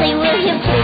Billy, will you please?